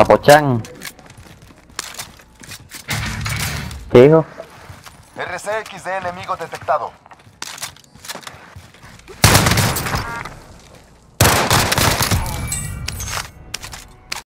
Capochán. ¿Qué dijo? RCXD enemigo detectado.